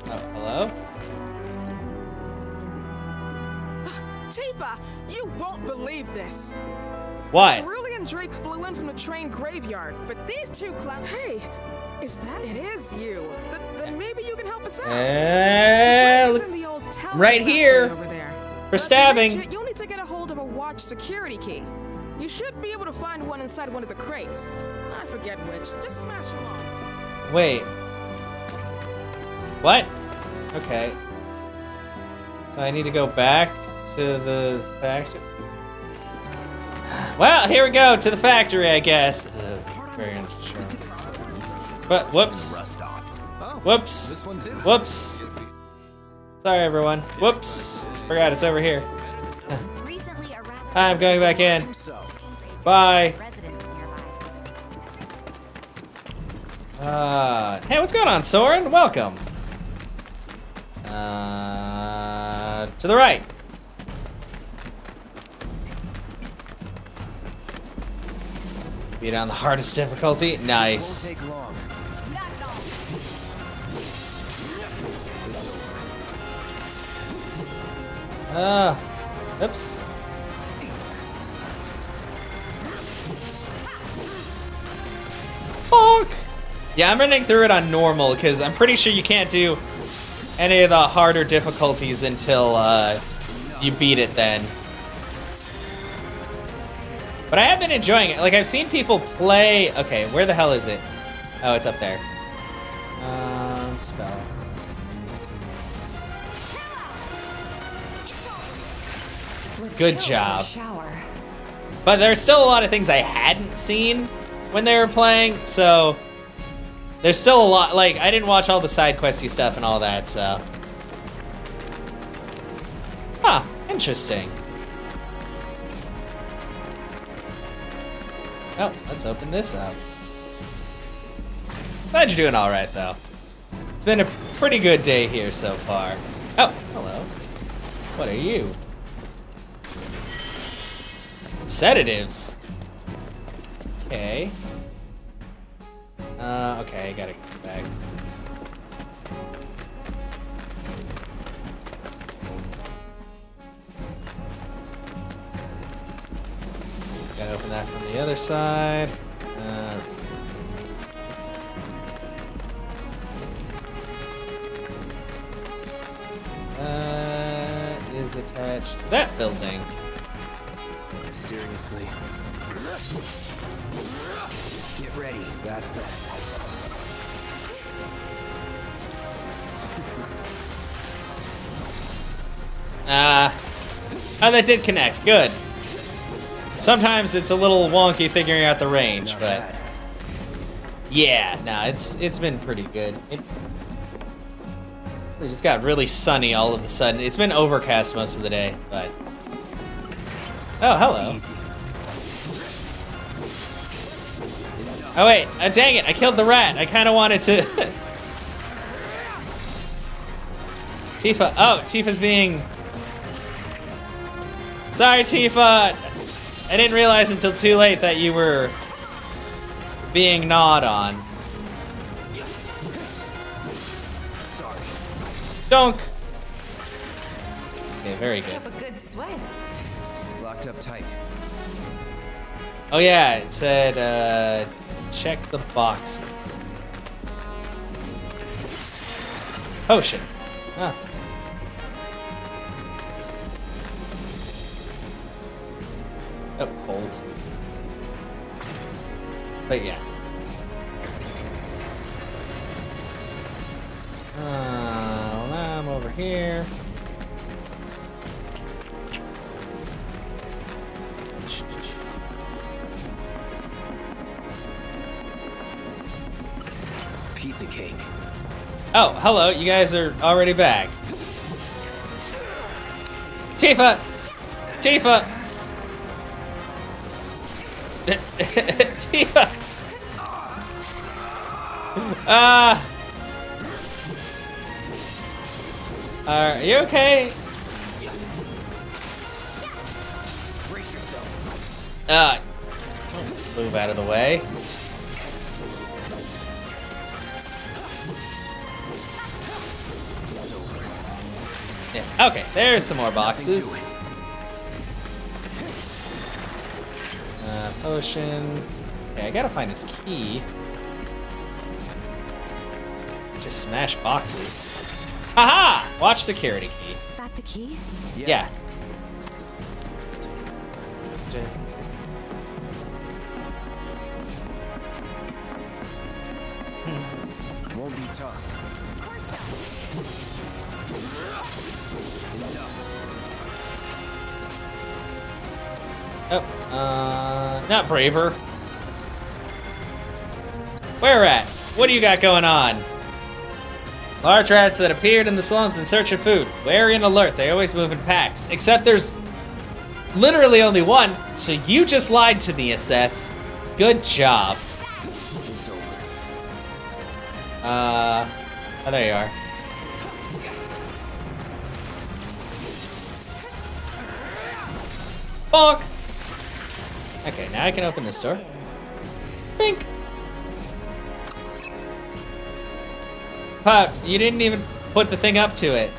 Oh, hello? Tifa, you won't believe this. What? Cerulean Drake flew in from the train graveyard, but these two clown. Hey, is that it? Is you? Th- then maybe you can help us out. Eh, The look- train is in the old Talon right here. Over there. For But stabbing. reach it, you'll need to get a hold of a watch security key. You should be able to find one inside one of the crates. I forget which. Just smash them all. Wait. What? Okay. So I need to go back to the factory. *sighs* Well, here we go to the factory, I guess. Ugh, very unsure. But whoops. Oh, whoops. This one too. Whoops. Sorry, everyone. Whoops. Forgot it's over here. Recently, a *laughs* rat I'm going back in. Bye. Uh, hey, what's going on, Soren? Welcome. Uh, to the right. Beat on the hardest difficulty. Nice. Uh, oops. Fuck. Yeah, I'm running through it on normal because I'm pretty sure you can't do any of the harder difficulties until uh, you beat it then. But I have been enjoying it. Like, I've seen people play... Okay, where the hell is it? Oh, it's up there. Good job. But there's still a lot of things I hadn't seen when they were playing, so there's still a lot. Like I didn't watch all the side questy stuff and all that, so. Huh, interesting. Oh, let's open this up. Glad you're doing all right, though. It's been a pretty good day here so far. Oh, hello. What are you? Sedatives. Okay. Uh, okay, I gotta come back. Gotta open that from the other side. Uh, that is attached to that building. Seriously. Get ready. That's that. Ah. oh, that did connect. Good. Sometimes it's a little wonky figuring out the range, but yeah, no, it's it's been pretty good. It, it just got really sunny all of a sudden. It's been overcast most of the day, but oh, hello. Oh wait, uh, dang it! I killed the rat. I kind of wanted to. *laughs* Tifa. Oh, Tifa's being. Sorry, Tifa. I didn't realize until too late that you were being gnawed on. Donk. Okay, very good. Up a good sweat. Oh yeah, it said uh, check the boxes. Potion. Ah. Oh, hold. But yeah. Uh, well, I'm over here. Piece of cake. Oh, hello, you guys are already back. Tifa! Tifa! *laughs* Tifa! Ah! are you okay? Yourself. Uh, move out of the way. Okay, there's some more boxes. Uh, potion. Okay, I gotta find this key. Just smash boxes. Haha! Watch security key. That the key? Yeah. Won't be tough. Not braver. Where at? What do you got going on? Large rats that appeared in the slums in search of food. Wary and alert, they always move in packs. Except there's literally only one, so you just lied to me, Assess. Good job. Uh, oh, there you are. Bonk! Okay, now I can open this door. Bink! Pop, you didn't even put the thing up to it.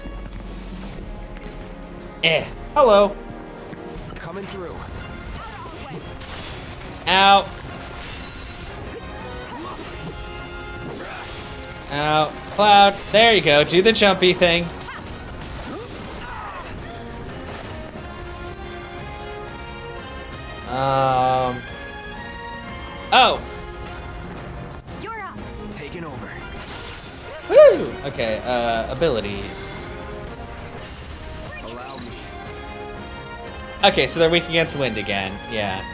Eh. Hello. Coming through. Out. Ow. Cloud. There you go. Do the jumpy thing. Um. Oh. You're up. Taking over. Woo! Okay, uh, abilities. Allow me. Okay, so they're weak against wind again. Yeah.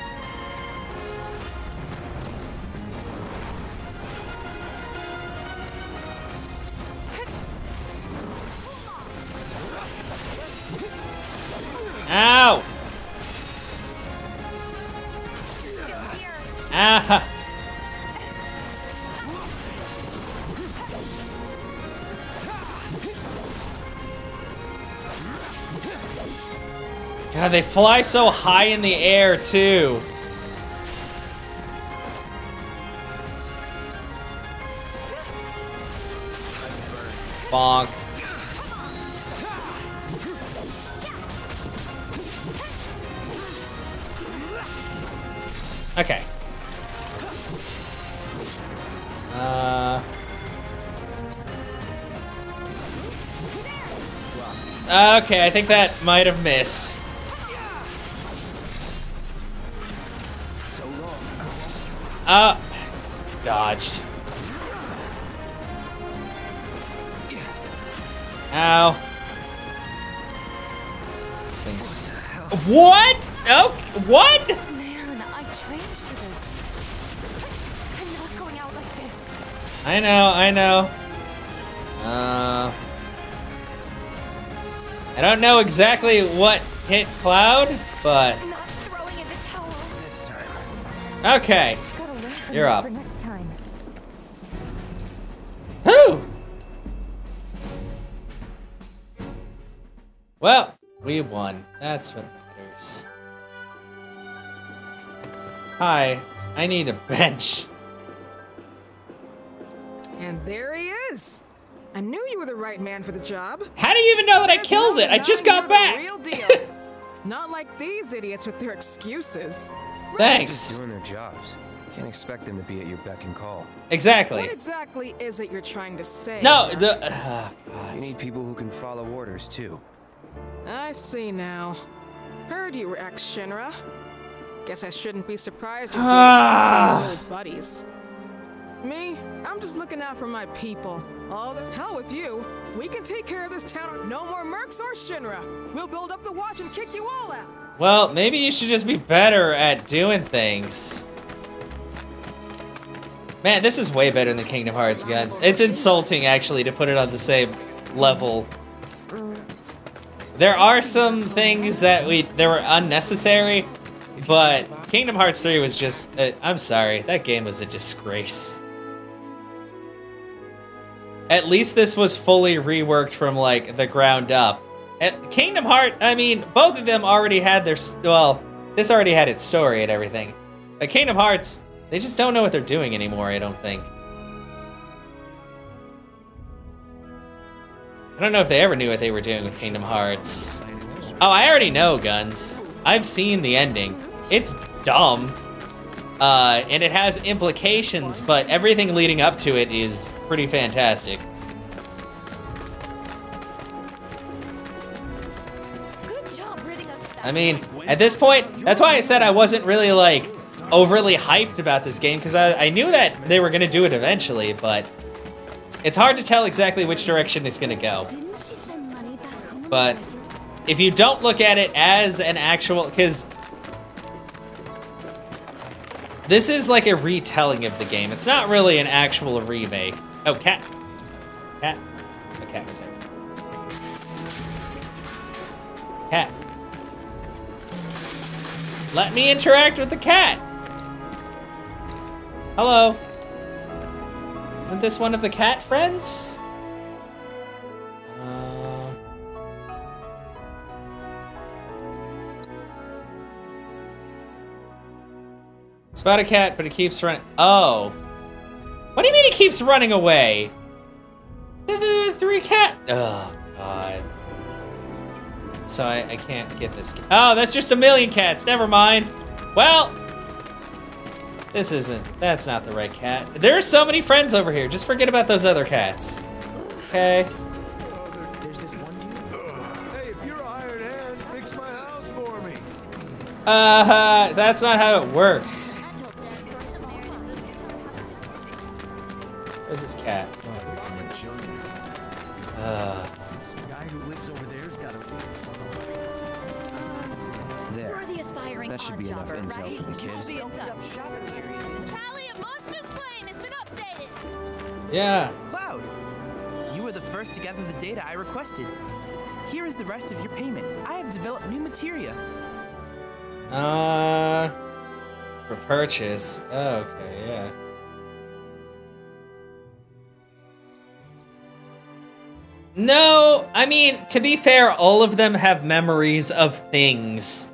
Ow! They fly so high in the air, too. Bonk. Okay. Uh... Okay, I think that might have missed. Uh, dodged. Ow. This thing's... What? Oh, what? Man, I trained for this. I'm not going out like this. I know, I know. Uh... I don't know exactly what hit Cloud, but... Not throwing in the towel. Okay. Gotta learn from You're this up. For next time. Whew! Well, we won. That's what matters. Hi, I need a bench. And there he is. I knew you were the right man for the job. How do you even know that I killed no it? I just got back. Real deal. *laughs* Not like these idiots with their excuses. Thanks. doing their jobs. Can't expect them to be at your beck and call. Exactly. What exactly is it you're trying to say? No, the. Uh, You need people who can follow orders too. I see now. Heard you were ex-Shinra. Guess I shouldn't be surprised you're Ah. old buddies. Me, I'm just looking out for my people. All the hell with you. We can take care of this town. No more mercs or Shinra. We'll build up the watch and kick you all out. well, maybe you should just be better at doing things. Man, this is way better than Kingdom Hearts, guys. It's insulting, actually, to put it on the same level. There are some things that we that were unnecessary, but Kingdom Hearts 3 was just. Uh, I'm sorry, that game was a disgrace. At least this was fully reworked from like the ground up. At Kingdom Heart, I mean, both of them already had their well, this already had its story and everything. But Kingdom Hearts, they just don't know what they're doing anymore, I don't think. I don't know if they ever knew what they were doing with Kingdom Hearts. Oh, I already know, Guns. I've seen the ending. It's dumb. Uh, and it has implications, but everything leading up to it is pretty fantastic. Good job ridding us of that. I mean, at this point, that's why I said I wasn't really like overly hyped about this game because I, I knew that they were going to do it eventually, but it's hard to tell exactly which direction it's going to go. But if you don't look at it as an actual, because this is like a retelling of the game. It's not really an actual remake. Oh, cat, cat, a cat was there. Cat. Let me interact with the cat. Hello. Isn't this one of the cat friends? Uh, Spot a cat, but it keeps running. Oh. What do you mean it keeps running away? The, three cat. Oh, God. So I, I can't get this. Oh, that's just a million cats. Never mind. Well, this isn't. That's not the right cat. There are so many friends over here. Just forget about those other cats. Okay. Hey, if you're a hired hand, fix my house for me. Uh, that's not how it works. Where's this cat? Uh, guy who lives over there's got a There. You're the aspiring That should be enough intel for the kids. Yeah. Cloud, you were the first to gather the data I requested. Here is the rest of your payment. I have developed new materia. Uh, for purchase. Oh, okay, yeah. No, I mean, to be fair, all of them have memories of things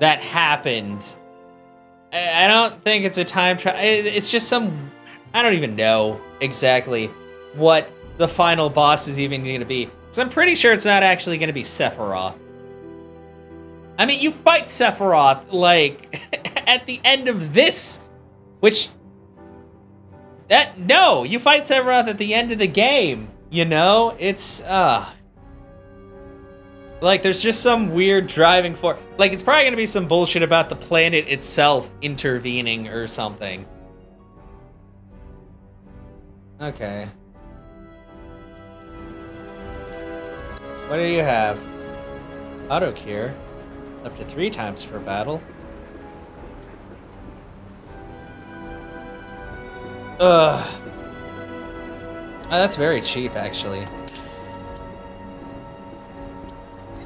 that happened. I I don't think it's a time travel. It's just some. I don't even know exactly what the final boss is even going to be. Because I'm pretty sure it's not actually going to be Sephiroth. I mean, you fight Sephiroth, like, *laughs* at the end of this, which. That. No, you fight Sephiroth at the end of the game, you know? It's, uh. Like, there's just some weird driving for. Like, it's probably gonna be some bullshit about the planet itself intervening or something. Okay. What do you have? Auto cure. Up to three times per battle. Ugh. Oh, that's very cheap, actually.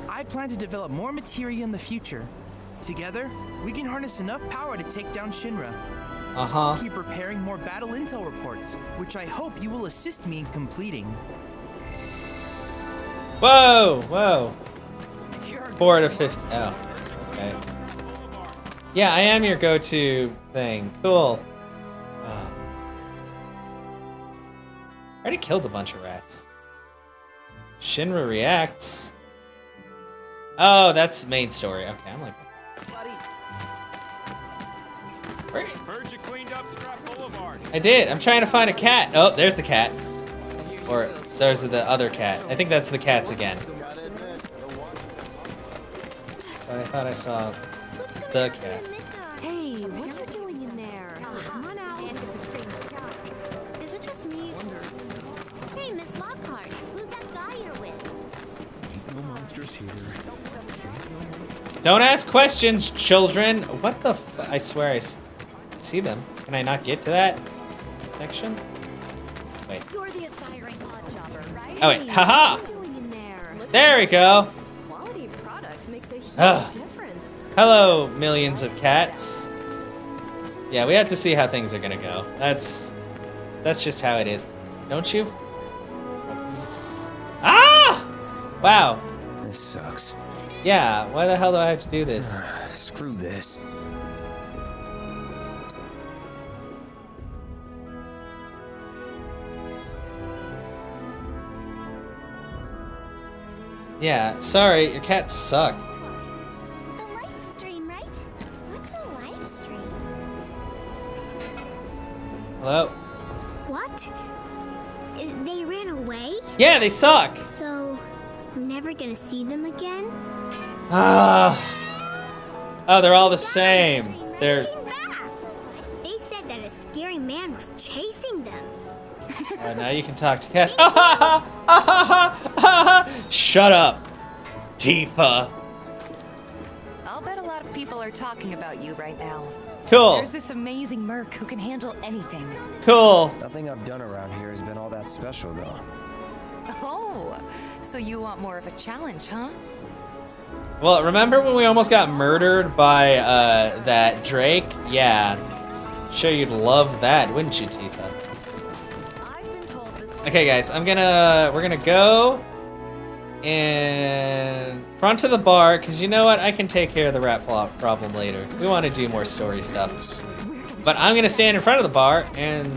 I plan to develop more materia in the future. Together, we can harness enough power to take down Shinra. Uh-huh. Keep preparing more battle intel reports, which I hope you will assist me in completing. Whoa, whoa. Four to fifty. Oh, okay. Yeah, I am your go-to thing. Cool. Oh. I already killed a bunch of rats. Shinra reacts. Oh, that's the main story. Okay, I'm like. Where- Heard you cleaned up Scrap Boulevard. I did. I'm trying to find a cat. Oh, there's the cat. Or there's the other cat. I think that's the cats again. But I thought I saw the cat. Hey, what are you doing in there? Come on out. Is it just me? Hey, Miss Lockhart, who's that guy you're with? No monsters here. Don't ask questions, children. What the? F I swear I s- see them. Can I not get to that section? Wait. You're the aspiring odd jobber, right? Oh wait. Haha. What are you doing in there? There we go. Quality product makes a huge Ugh. difference. Hello, millions of cats. Yeah, we have to see how things are gonna go. That's that's just how it is. Don't you? Ah! Wow. This sucks. Yeah, why the hell do I have to do this? *sighs* Screw this. Yeah, sorry, your cats suck. Stream, right? What's a live stream? Hello? What? They ran away? Yeah, they suck. So, I'm never gonna see them again? Ah. Oh, they're all the same. They're. Uh, now you can talk to cats. *laughs* Shut up, Tifa. I'll bet a lot of people are talking about you right now. Cool. There's this amazing merc who can handle anything. Cool. Nothing I've done around here has been all that special, though. Oh, so you want more of a challenge, huh? Well, remember when we almost got murdered by uh, that Drake? Yeah. Sure you'd love that, wouldn't you, Tifa? Okay, guys, I'm gonna... We're gonna go in front of the bar, because you know what? I can take care of the rat pro- problem later. We want to do more story stuff. But I'm gonna stand in front of the bar, and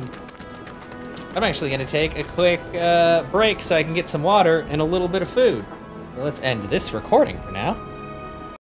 I'm actually gonna take a quick uh, break so I can get some water and a little bit of food. So let's end this recording for now.